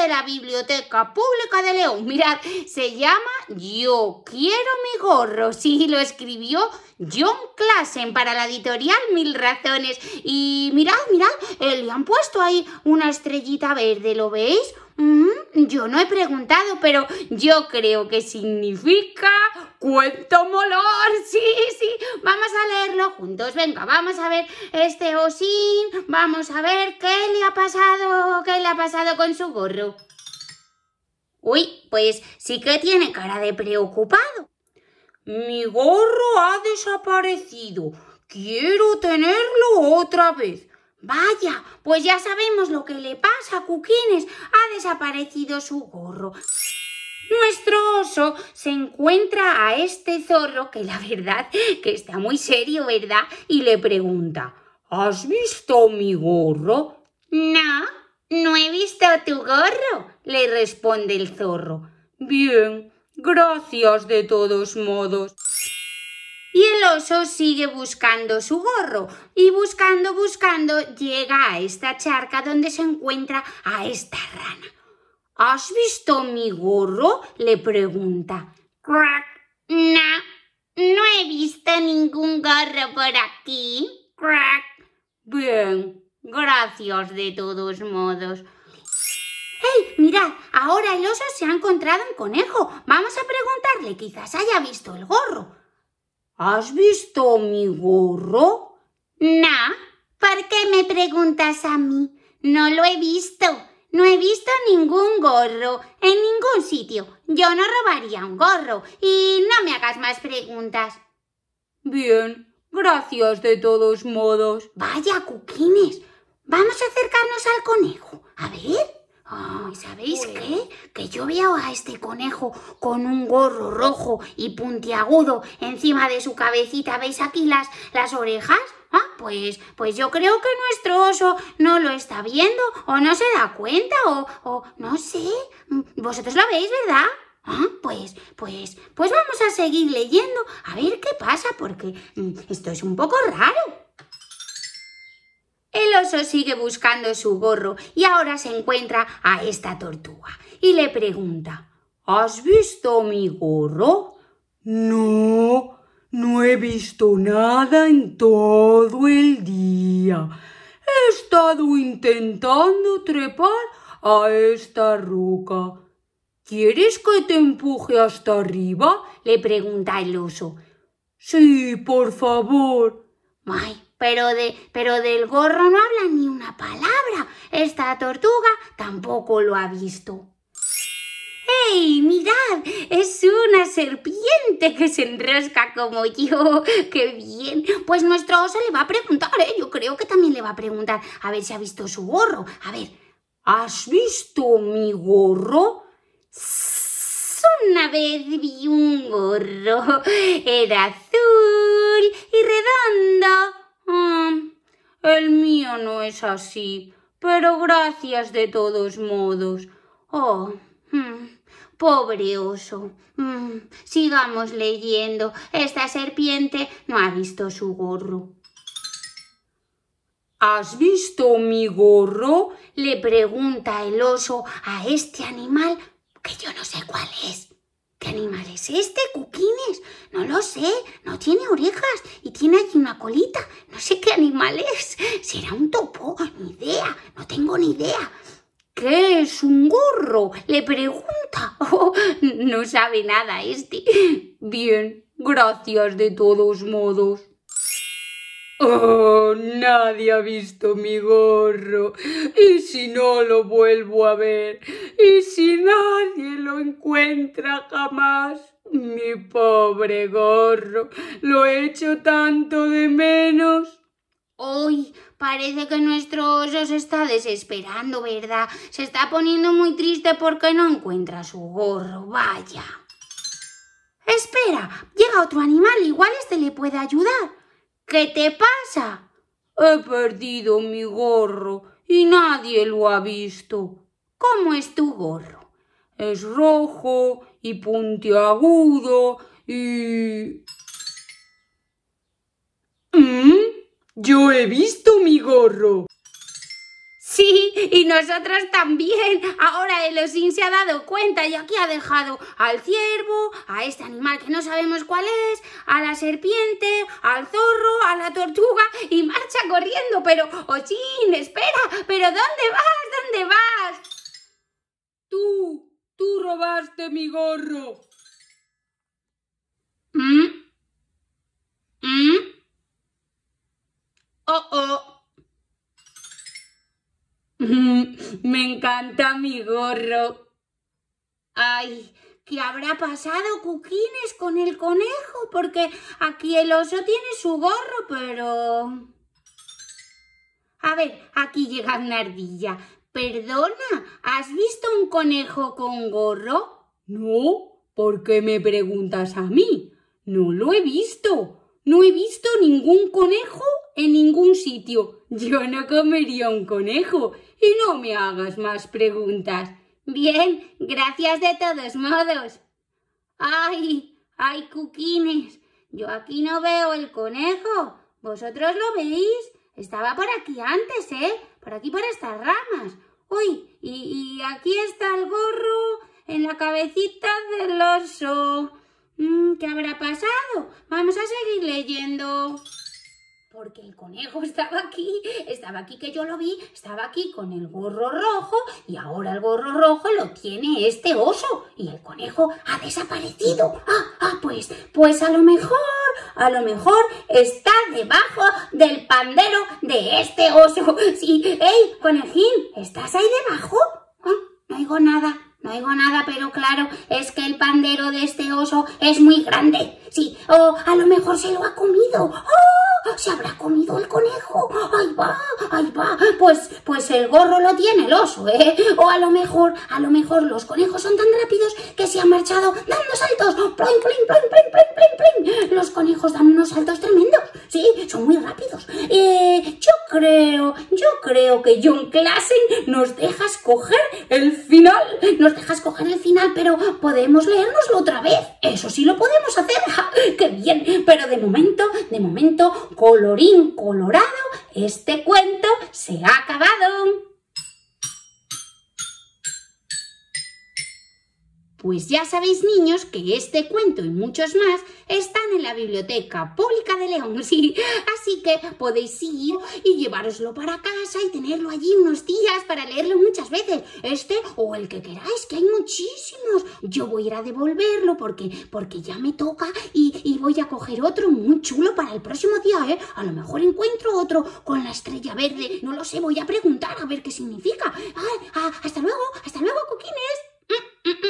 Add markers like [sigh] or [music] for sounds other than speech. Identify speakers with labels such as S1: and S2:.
S1: de la Biblioteca Pública de León. Mirad, se llama Yo quiero mi gorro. Sí, lo escribió John Klassen para la editorial Mil Razones. Y mirad, mirad, eh, le han puesto ahí una estrellita verde, ¿lo veis? Yo no he preguntado, pero yo creo que significa cuento molor. [laughs] Sí, sí, vamos a leerlo juntos. Venga, vamos a ver este osín. Vamos a ver qué le ha pasado, qué le ha pasado con su gorro. Uy, pues sí que tiene cara de preocupado. Mi gorro ha desaparecido. Quiero tenerlo otra vez. Vaya, pues ya sabemos lo que le pasa a Cuquines. Ha desaparecido su gorro. Nuestro oso se encuentra a este zorro, que la verdad que está muy serio, ¿verdad? Y le pregunta, ¿Has visto mi gorro? No, no he visto tu gorro, le responde el zorro. Bien, gracias de todos modos. Y el oso sigue buscando su gorro y buscando, buscando, llega a esta charca donde se encuentra a esta rana. ¿Has visto mi gorro? le pregunta. Crack. No, no he visto ningún gorro por aquí. Crack. Bien, gracias de todos modos. ¡Hey! Mirad, ahora el oso se ha encontrado un conejo. Vamos a preguntarle, quizás haya visto el gorro. ¿Has visto mi gorro? No. ¿Por qué me preguntas a mí? No lo he visto. No he visto ningún gorro en ningún sitio. Yo no robaría un gorro. Y no me hagas más preguntas. Bien, gracias de todos modos. Vaya, cuquines. Vamos a acercarnos al conejo. A ver. Ay, ¿sabéis qué? Que yo veo a este conejo con un gorro rojo y puntiagudo encima de su cabecita. ¿Veis aquí las, las orejas? Ah, pues, pues yo creo que nuestro oso no lo está viendo o no se da cuenta o, o no sé. Vosotros lo veis, ¿verdad? Ah, pues, pues, pues vamos a seguir leyendo a ver qué pasa porque mm, esto es un poco raro. El oso sigue buscando su gorro y ahora se encuentra a esta tortuga y le pregunta ¿Has visto mi gorro?
S2: No, no he visto nada en todo el día. He estado intentando trepar a esta roca. ¿Quieres que te empuje hasta arriba?
S1: le pregunta el oso.
S2: Sí, por favor.
S1: Ay, pero, de, pero del gorro no habla ni una palabra. Esta tortuga tampoco lo ha visto. ¡Ey, mirad! Es una serpiente que se enrosca como yo. ¡Qué bien! Pues nuestro oso le va a preguntar, ¿eh? Yo creo que también le va a preguntar a ver si ha visto su gorro. A ver,
S2: ¿has visto mi gorro?
S1: Una vez vi un gorro. Era azul y redondo
S2: el mío no es así, pero gracias de todos modos.
S1: Oh, mm, pobre oso. Mm, sigamos leyendo. Esta serpiente no ha visto su gorro.
S2: ¿Has visto mi gorro?
S1: le pregunta el oso a este animal que yo no sé cuál es. ¿Qué animal es este, Cuquines? No lo sé, no tiene orejas y tiene aquí una colita. No sé qué animal es. ¿Será un topo? Ni idea, no tengo ni idea. ¿Qué es un gorro? Le pregunta. [laughs] Oh, no sabe nada este.
S2: Bien, gracias de todos modos. Oh, nadie ha visto mi gorro. ¿Y si no lo vuelvo a ver? ¿Y si nadie lo encuentra jamás? Mi pobre gorro, lo he hecho tanto de menos.
S1: Hoy parece que nuestro oso se está desesperando, ¿verdad? Se está poniendo muy triste porque no encuentra su gorro. Vaya. Espera, llega otro animal, igual este le puede ayudar. ¿Qué te pasa?
S2: He perdido mi gorro y nadie lo ha visto.
S1: ¿Cómo es tu gorro?
S2: Es rojo y puntiagudo y... ¿Mm? Yo he visto mi gorro.
S1: Sí, y nosotros también. Ahora el osín se ha dado cuenta y aquí ha dejado al ciervo, a este animal que no sabemos cuál es, a la serpiente, al zorro, a la tortuga y marcha corriendo. Pero, osín, espera, pero ¿dónde vas? ¿Dónde vas?
S2: Tú, tú robaste mi gorro.
S1: ¿Mm? ¿Mm? Oh, oh. Me encanta mi gorro. Ay, ¿qué habrá pasado, Cuquines, con el conejo? Porque aquí el oso tiene su gorro, pero... A ver, aquí llega una ardilla. Perdona, ¿has visto un conejo con gorro?
S2: No, ¿por qué me preguntas a mí? No lo he visto. No he visto ningún conejo en ningún sitio. Yo no comería un conejo. Y no me hagas más preguntas.
S1: Bien, gracias de todos modos. Ay, ay, cuquines. Yo aquí no veo el conejo. ¿Vosotros lo veis? Estaba por aquí antes, ¿eh? Por aquí, por estas ramas. Uy, y, y aquí está el gorro en la cabecita del oso. Mm, ¿Qué habrá pasado? Vamos a seguir leyendo. Porque el conejo estaba aquí, estaba aquí que yo lo vi, estaba aquí con el gorro rojo y ahora el gorro rojo lo tiene este oso y el conejo ha desaparecido. Ah, ah, pues, pues a lo mejor, a lo mejor está debajo del pandero de este oso. Sí, ¡ey, conejín! ¿Estás ahí debajo? Ah, no oigo nada. No oigo nada, pero claro, es que el pandero de este oso es muy grande. Sí, o a lo mejor se lo ha comido. ¡Oh! ¿Se habrá comido el conejo? ¡Ahí va! ¡Ahí va! Pues, pues el gorro lo tiene el oso, ¿eh? O a lo mejor, a lo mejor los conejos son tan rápidos que se han marchado dando saltos. ¡Pling, pling, pling, pling, pling, pling, pling! Los conejos dan unos saltos tremendos. Sí, son muy rápidos. Eh, yo creo, yo creo que John Klassen nos deja escoger el final nos dejas coger el final, pero podemos leérnoslo otra vez. Eso sí lo podemos hacer. [laughs] ¡Qué bien! Pero de momento, de momento, colorín colorado, este cuento se ha acabado. Pues ya sabéis, niños, que este cuento y muchos más están en la Biblioteca Pública de León, [laughs] sí. Así que podéis ir y llevároslo para casa y tenerlo allí unos días para leerlo muchas veces. Este o el que queráis, que hay muchísimos. Yo voy a ir a devolverlo porque, porque ya me toca y, y voy a coger otro muy chulo para el próximo día, ¿eh? A lo mejor encuentro otro con la estrella verde. No lo sé, voy a preguntar a ver qué significa. Ah, hasta luego, hasta luego, coquines. Mm, mm, mm.